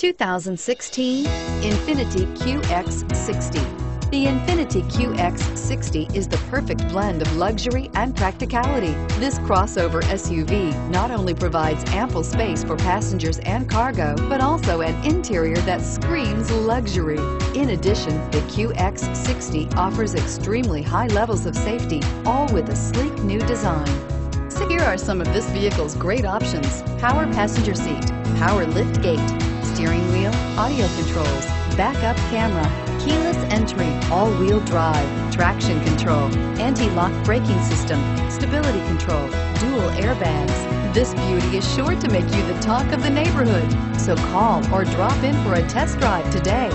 2016 Infiniti QX60. The Infiniti QX60 is the perfect blend of luxury and practicality. This crossover SUV not only provides ample space for passengers and cargo, but also an interior that screams luxury. In addition, the QX60 offers extremely high levels of safety, all with a sleek new design. So here are some of this vehicle's great options. Power passenger seat, power lift gate, audio controls, backup camera, keyless entry, all-wheel drive, traction control, anti-lock braking system, stability control, dual airbags. This beauty is sure to make you the talk of the neighborhood. So call or drop in for a test drive today.